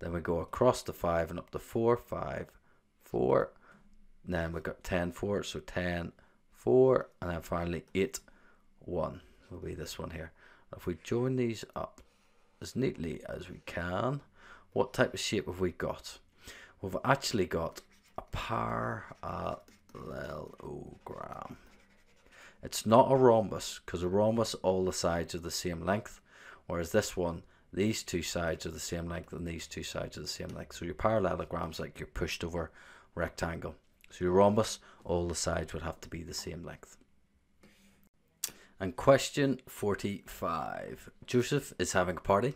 Then we go across the 5 and up to four, five, four. And then we've got 10, 4, so 10, 4. And then finally 8, 1 will be this one here. If we join these up as neatly as we can, what type of shape have we got? We've actually got a parallelogram. It's not a rhombus because a rhombus all the sides are the same length, whereas this one, these two sides are the same length and these two sides are the same length. So your parallelogram's like your pushed over rectangle. So your rhombus, all the sides would have to be the same length. And question 45. Joseph is having a party.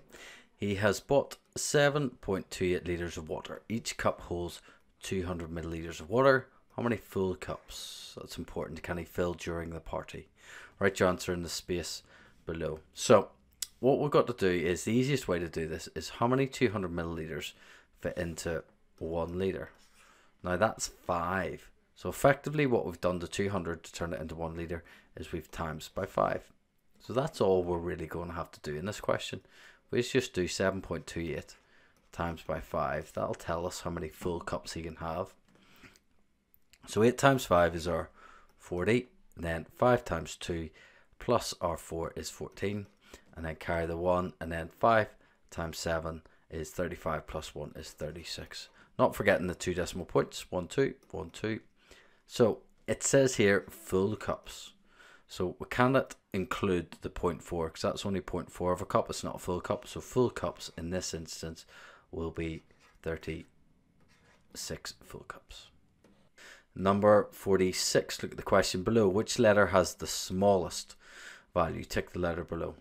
He has bought 7.28 litres of water. Each cup holds 200 millilitres of water. How many full cups? That's important. Can he fill during the party? Write your answer in the space below. So, what we've got to do is the easiest way to do this is how many 200 milliliters fit into one liter. Now that's five. So effectively, what we've done to 200 to turn it into one liter is we've times by five. So that's all we're really going to have to do in this question. We just do 7.28 times by five. That'll tell us how many full cups he can have. So 8 times 5 is our 40, and then 5 times 2 plus our 4 is 14, and then carry the 1, and then 5 times 7 is 35 plus 1 is 36. Not forgetting the two decimal points, 1, 2, 1, 2. So it says here full cups. So we cannot include the 0.4 because that's only 0.4 of a cup. It's not a full cup. So full cups in this instance will be 36 full cups. Number 46, look at the question below. Which letter has the smallest value? Tick the letter below.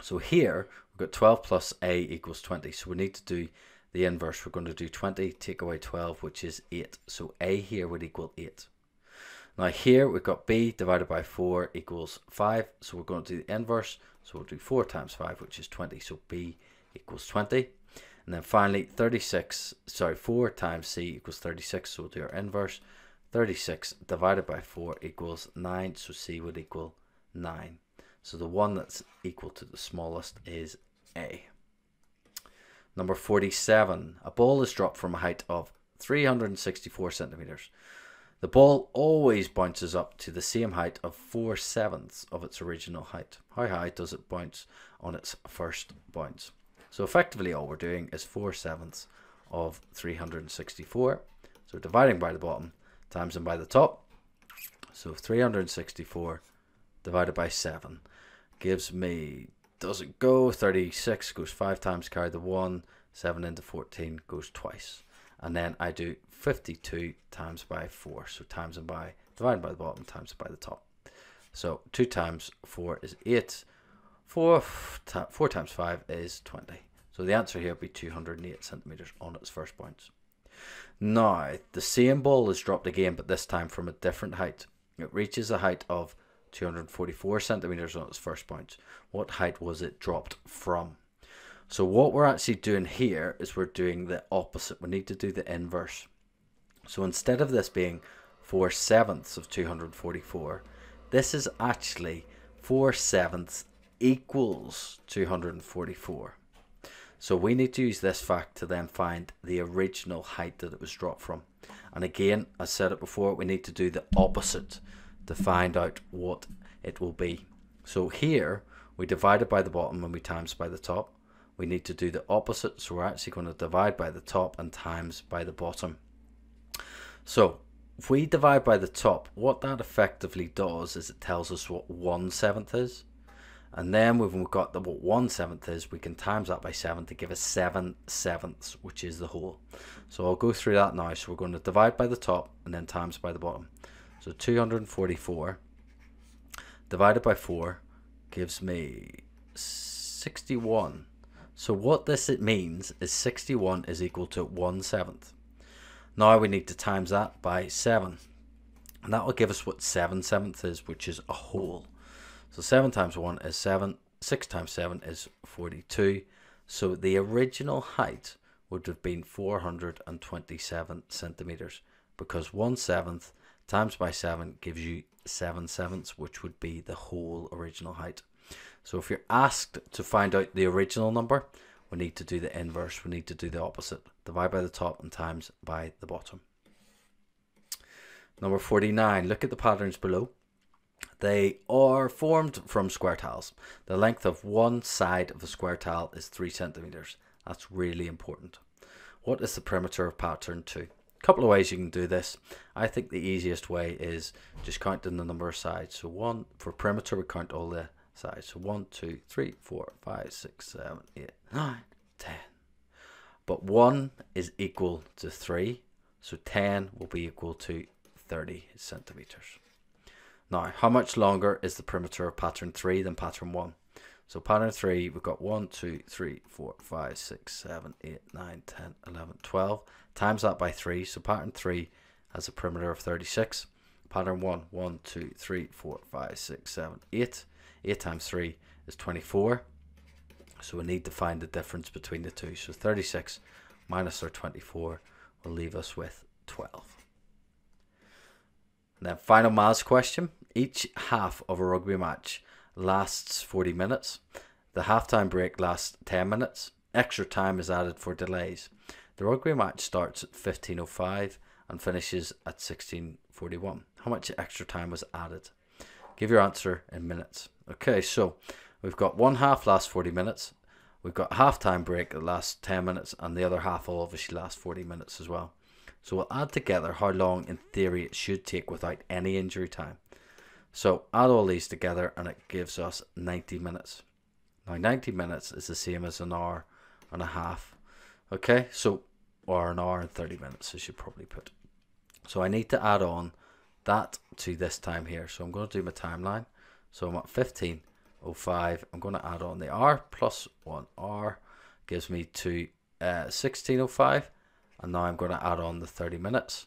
So here, we've got 12 plus a equals 20. So we need to do the inverse. We're going to do 20, take away 12, which is 8. So a here would equal 8. Now here we've got b divided by 4 equals 5. So we're going to do the inverse. So we'll do 4 times 5, which is 20. So b equals 20. And then finally 36, sorry, 4 times c equals 36. So we'll do our inverse. 36 divided by 4 equals 9, so C would equal 9. So the one that's equal to the smallest is A. Number 47. A ball is dropped from a height of 364 centimeters. The ball always bounces up to the same height of 4 sevenths of its original height. How high does it bounce on its first bounce? So effectively all we're doing is 4 sevenths of 364. So dividing by the bottom times them by the top. So 364 divided by 7 gives me, does it go? 36 goes 5 times, carry the 1, 7 into 14 goes twice. And then I do 52 times by 4. So times them by, divided by the bottom, times by the top. So 2 times 4 is 8. 4, 4 times 5 is 20. So the answer here would be 208 centimeters on its first bounce. Now, the same ball is dropped again, but this time from a different height. It reaches a height of 244 centimeters on its first bounce. What height was it dropped from? So what we're actually doing here is we're doing the opposite. We need to do the inverse. So instead of this being 4 sevenths of 244, this is actually 4 sevenths equals 244. So we need to use this fact to then find the original height that it was dropped from. And again, I said it before, we need to do the opposite to find out what it will be. So here, we divide it by the bottom and we times by the top. We need to do the opposite, so we're actually going to divide by the top and times by the bottom. So if we divide by the top, what that effectively does is it tells us what 1 seventh is. And then when we've got the what one seventh is, we can times that by seven to give us seven sevenths, which is the whole. So I'll go through that now. So we're going to divide by the top and then times by the bottom. So 244 divided by 4 gives me 61. So what this it means is 61 is equal to 1 seventh. Now we need to times that by 7. And that will give us what 7 sevenths is, which is a whole. So 7 times 1 is 7. 6 times 7 is 42. So the original height would have been 427 centimeters because 1 seventh times by 7 gives you 7 sevenths, which would be the whole original height. So if you're asked to find out the original number, we need to do the inverse. We need to do the opposite. Divide by the top and times by the bottom. Number 49. Look at the patterns below. They are formed from square tiles. The length of one side of a square tile is 3 centimeters. That's really important. What is the perimeter of pattern 2? A couple of ways you can do this. I think the easiest way is just counting the number of sides. So one for perimeter we count all the So 1, 2, 3, 4, 5, 6, 7, 8, 9, 10. But 1 is equal to 3. So 10 will be equal to 30 centimeters. Now, how much longer is the perimeter of pattern 3 than pattern 1? So pattern 3, we've got 1, 2, 3, 4, 5, 6, 7, 8, 9, 10, 11, 12. Times that by 3. So pattern 3 has a perimeter of 36. Pattern 1, 1, 2, 3, 4, 5, 6, 7, 8. 8 times 3 is 24. So we need to find the difference between the two. So 36 minus our 24 will leave us with 12. And then final maths question. Each half of a rugby match lasts 40 minutes. The halftime break lasts 10 minutes. Extra time is added for delays. The rugby match starts at 15.05 and finishes at 1641. How much extra time was added? Give your answer in minutes. Okay, so we've got one half last 40 minutes. We've got half time break that lasts 10 minutes, and the other half will obviously last 40 minutes as well. So we'll add together how long in theory it should take without any injury time. So add all these together and it gives us 90 minutes. Now 90 minutes is the same as an hour and a half. Okay, so or an hour and 30 minutes I should probably put. So I need to add on that to this time here. So I'm going to do my timeline. So I'm at 15.05. I'm going to add on the R plus 1R gives me to uh, 16.05 and now I'm going to add on the 30 minutes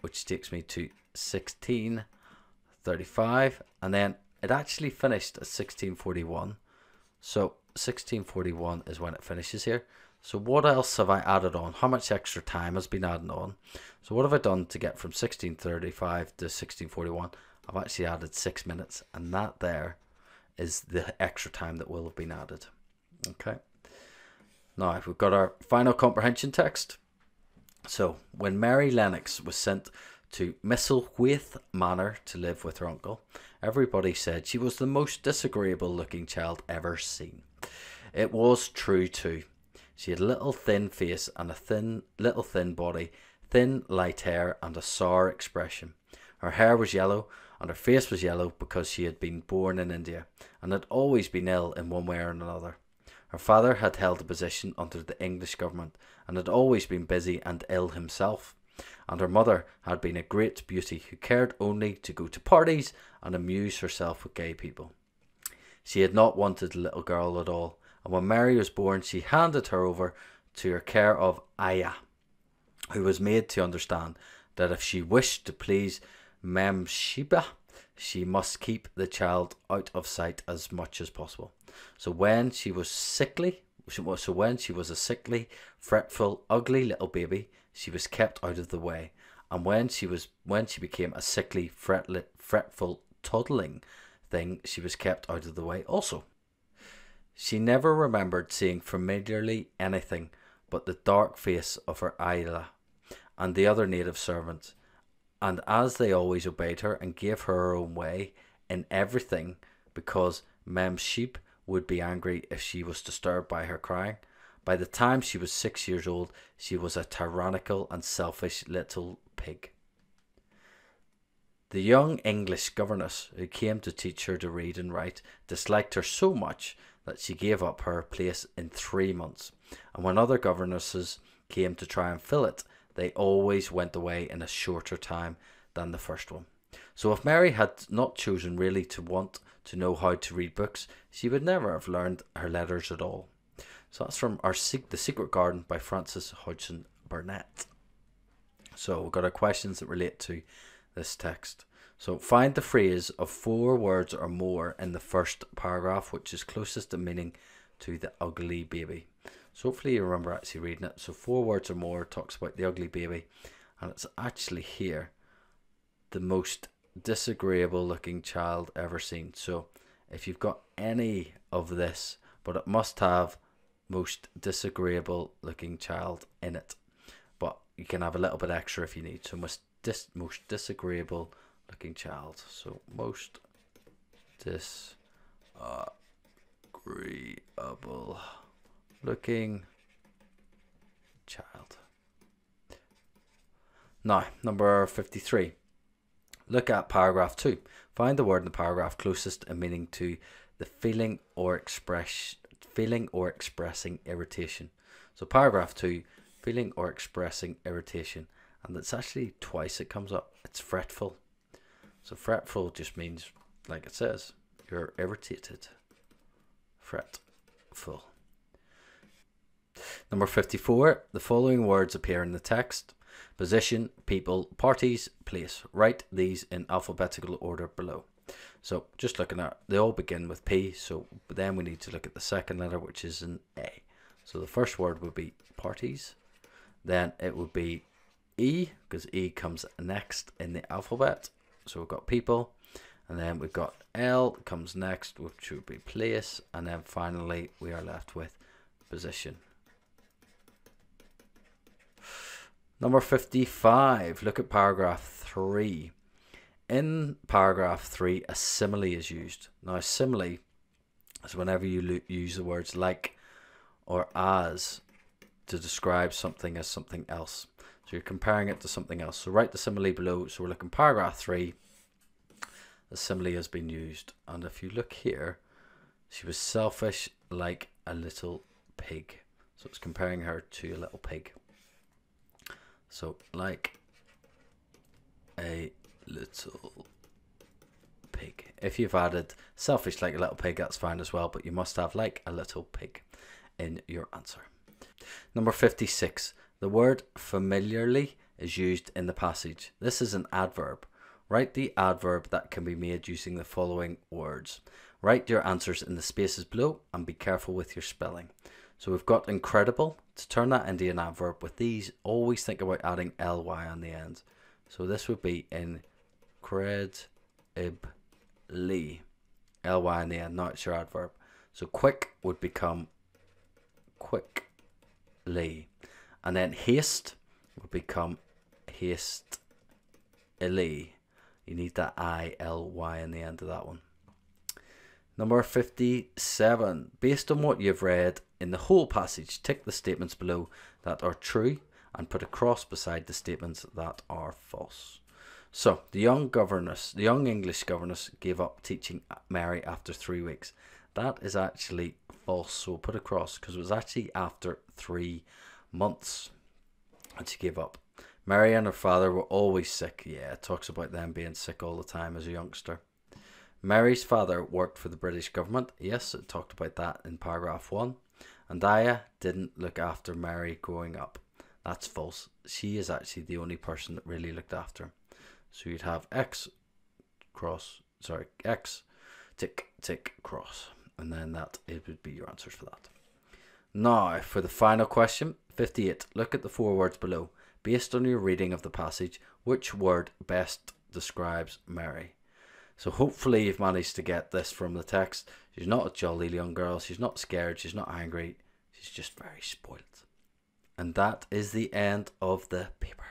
which takes me to 16.35 and then it actually finished at 1641 so 1641 is when it finishes here. So what else have I added on? How much extra time has been added on? So what have I done to get from 1635 to 1641 I've actually added six minutes and that there is the extra time that will have been added okay now if we've got our final comprehension text. So when Mary Lennox was sent to Misselthwaite Manor to live with her uncle, everybody said she was the most disagreeable looking child ever seen. It was true too. She had a little thin face and a thin little thin body, thin light hair and a sour expression. Her hair was yellow and her face was yellow because she had been born in India and had always been ill in one way or another. Her father had held a position under the English government and had always been busy and ill himself. And her mother had been a great beauty who cared only to go to parties and amuse herself with gay people. She had not wanted the little girl at all, and when Mary was born, she handed her over to her care of Ayah, who was made to understand that if she wished to please Mem Sahib, she must keep the child out of sight as much as possible. So when she was sickly, so when she was a sickly, fretful, ugly little baby, she was kept out of the way. And when she was when she became a sickly, fretful, toddling thing, she was kept out of the way also. She never remembered seeing familiarly anything but the dark face of her Ayah and the other native servants, and as they always obeyed her and gave her her own way in everything, because Mem Sahib would be angry if she was disturbed by her crying. By the time she was six years old, she was a tyrannical and selfish little pig. The young English governess who came to teach her to read and write disliked her so much that she gave up her place in three months. And when other governesses came to try and fill it, they always went away in a shorter time than the first one. So if Mary had not chosen really to want to know how to read books, she would never have learned her letters at all. So that's from our The Secret Garden by Frances Hodgson Burnett. So we've got our questions that relate to this text. So find the phrase of four words or more in the first paragraph which is closest in meaning to the ugly baby. So hopefully you remember actually reading it. So four words or more talks about the ugly baby and it's actually here the most disagreeable looking child ever seen. So if you've got any of this, but it must have most disagreeable looking child in it. But you can have a little bit extra if you need. So most dis most disagreeable looking child. So most disagreeable looking child. Now, number 53. Look at paragraph 2. Find the word in the paragraph closest in meaning to the feeling or express feeling or expressing irritation. So paragraph 2, feeling or expressing irritation. And it's actually twice it comes up. It's fretful. So fretful just means like it says, you're irritated. Fretful. Number 54, the following words appear in the text position, people, parties, place. Write these in alphabetical order below. So just looking at, they all begin with P, so then we need to look at the second letter, which is an A. So the first word would be parties, then it would be E, because E comes next in the alphabet. So we've got people, and then we've got L comes next, which would be place, and then finally we are left with position. Number 55, look at paragraph 3. In paragraph 3, a simile is used. Now, a simile is whenever you use the words like or as to describe something as something else. So you're comparing it to something else. So write the simile below. So we're looking paragraph 3. The simile has been used. And if you look here, she was selfish like a little pig. So it's comparing her to a little pig. So like a little pig. If you've added selfish like a little pig, that's fine as well, but you must have like a little pig in your answer. Number 56. The word familiarly is used in the passage. This is an adverb. Write the adverb that can be made using the following words. Write your answers in the spaces below and be careful with your spelling. So we've got incredible. To turn that into an adverb with these, always think about adding ly on the end. So this would be incredibly. ly on the end, not your adverb. So quick would become quickly. And then haste would become haste You need that I L Y in the end of that one. Number 57. Based on what you've read in the whole passage, tick the statements below that are true and put a cross beside the statements that are false. So, the young governess, the young English governess gave up teaching Mary after three weeks. That is actually false, so we'll put a cross because it was actually after three months and she gave up. Mary and her father were always sick. Yeah, it talks about them being sick all the time as a youngster. Mary's father worked for the British government. Yes, it talked about that in paragraph one. And Daya didn't look after Mary growing up. That's false. She is actually the only person that really looked after him. So you'd have X cross, sorry, X tick tick cross. And then that it would be your answers for that. Now for the final question, 58. Look at the four words below. Based on your reading of the passage, which word best describes Mary? So hopefully you've managed to get this from the text. She's not a jolly young girl. She's not scared. She's not angry. She's just very spoilt. And that is the end of the paper.